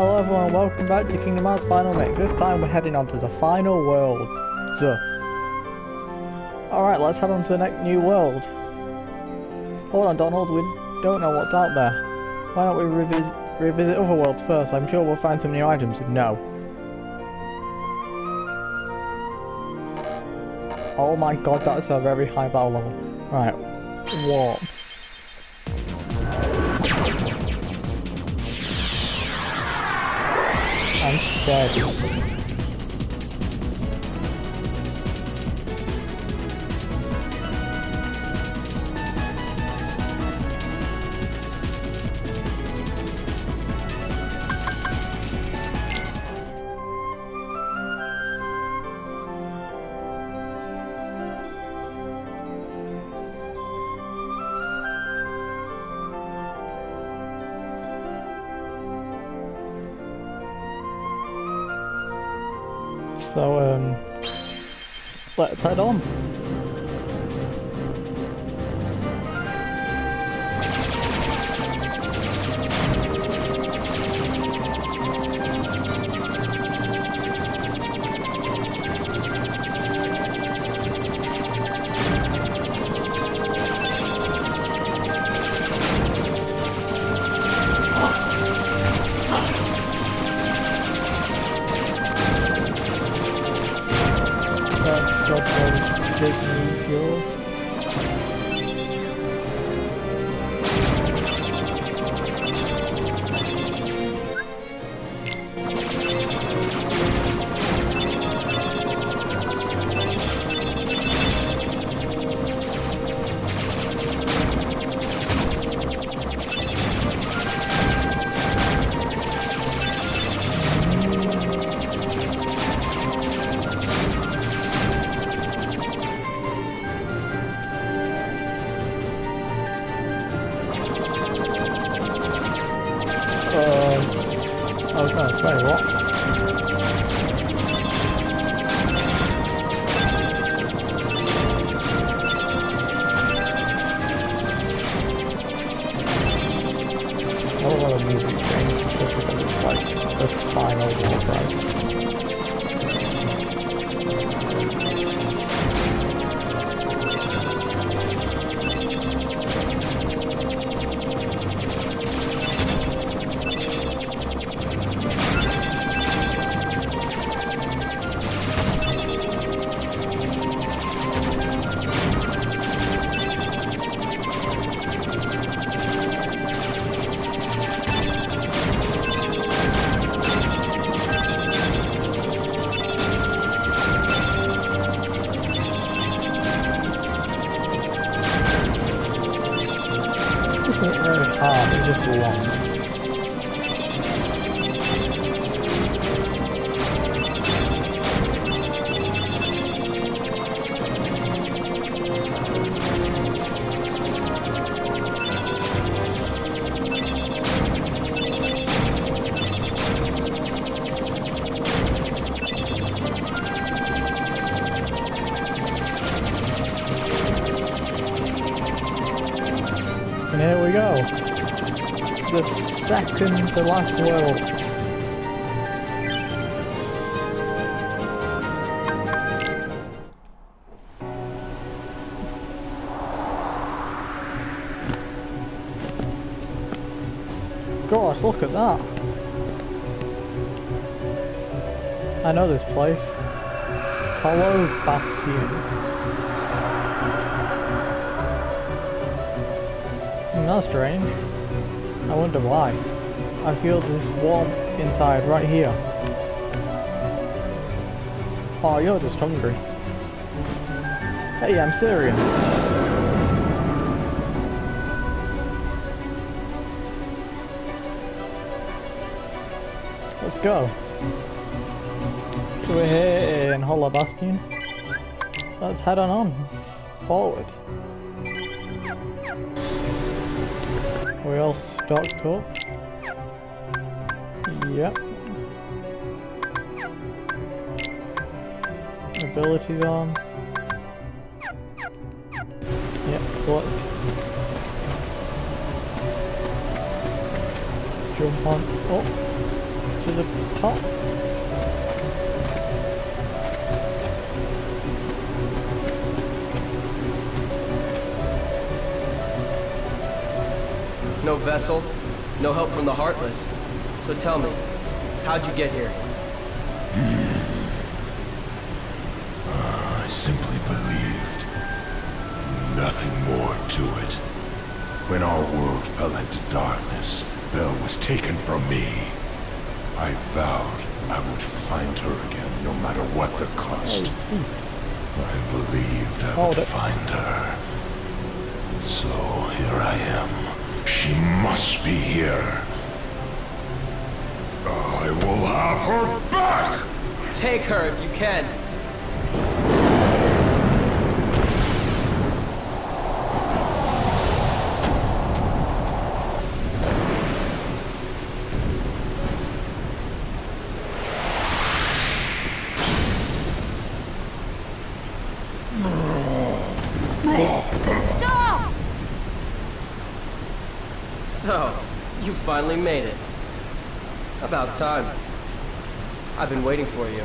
Hello everyone, welcome back to Kingdom Hearts Final Mix. This time we're heading on to the final world. Alright, let's head on to the next new world. Hold on Donald, we don't know what's out there. Why don't we revisit, revisit other worlds first? I'm sure we'll find some new items. No. Oh my god, that's a very high battle level. Right, warp. I'm. So, um, let's head on. I was And here we go. The second to last world. Gosh, look at that. I know this place. Hollow Bastion. That's strange. I wonder why. I feel this warmth inside right here. Oh, you're just hungry. Hey, I'm Syrian. Let's go. We're here in Hollow Bastion. Let's head on on. Forward. We all stocked up. Yep. Abilities on. Yep, so let's jump on. up to the top? No vessel, no help from the Heartless. So tell me, how'd you get here? I simply believed. Nothing more to it. When our world fell into darkness, Belle was taken from me. I vowed I would find her again, no matter what the cost. I believed I would find her. So here I am. She must be here. I will have her back! Take her if you can. So, you finally made it. About time. I've been waiting for you.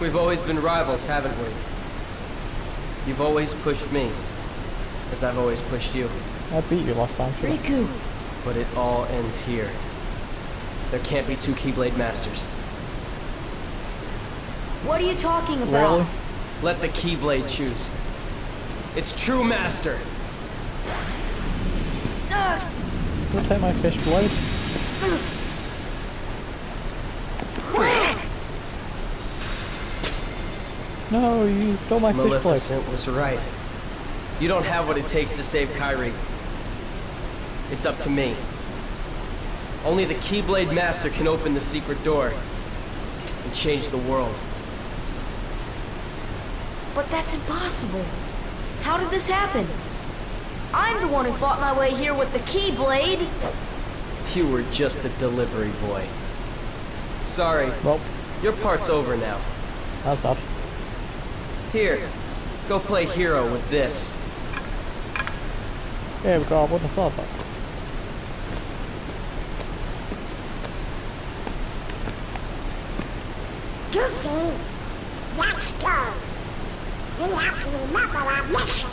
We've always been rivals, haven't we? You've always pushed me, as I've always pushed you. I beat you last time, sure. Riku, But it all ends here. There can't be two Keyblade Masters. what are you talking about? Really? Let the Keyblade choose. Its true master. Ugh, You'll take my fish blade. No, you stole my fish blade. Maleficent was right. You don't have what it takes to save Kairi. It's up to me. Only the Keyblade Master can open the secret door and change the world. but that's impossible. How did this happen? I'm the one who fought my way here with the Keyblade. You were just the delivery boy. Sorry, Well, your part's over now. that's sad. Here, go play hero with this. Yeah, we got I wouldn't have thought that. Goofy, let's go. We have to remember our mission.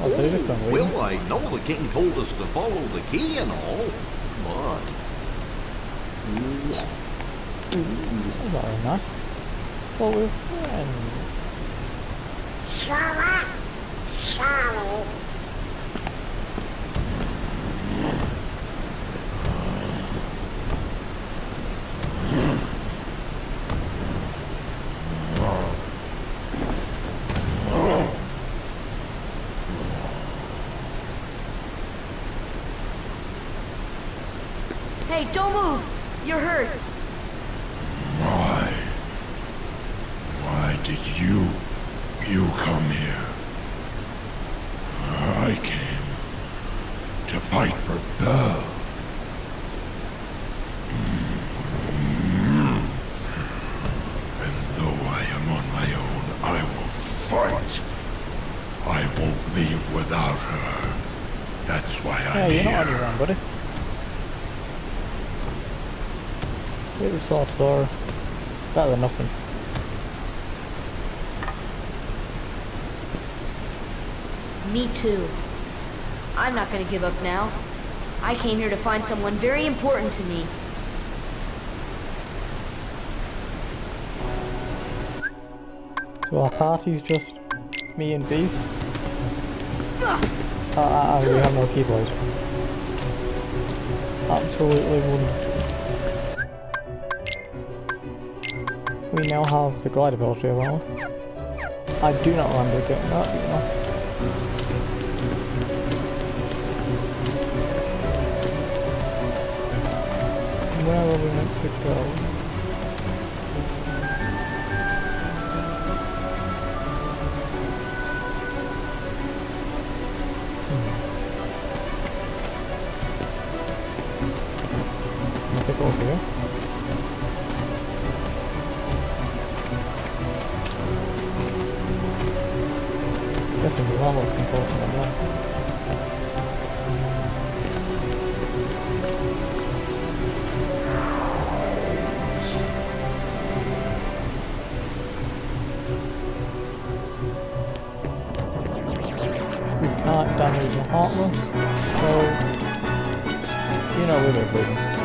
I'll do this one. Well, I know the king told us to follow the key and all, but... That's not very nice. But we're friends. Sora, sorry. Hey, don't move. You're hurt. Why? Why did you, you come here? I came to fight for Belle. Mm. And though I am on my own, I will fight. I won't leave without her. That's why I'm hey, you're not on here. your own, buddy. Get the sword, Sora. Better than nothing. Me too. I'm not gonna give up now. I came here to find someone very important to me. So our party's just me and Beast. Uh, uh, uh, we have no keyblades. Absolutely wonderful. We now have the glide ability our. I do not remember getting that, know. Where are we meant to go? We can't damage the heartless, so you know we're good.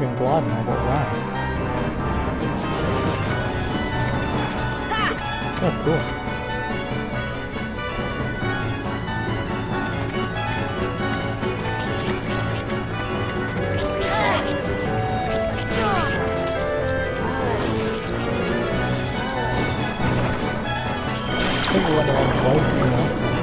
Now, but wow. Oh, cool. I think we went the wrong way, you know.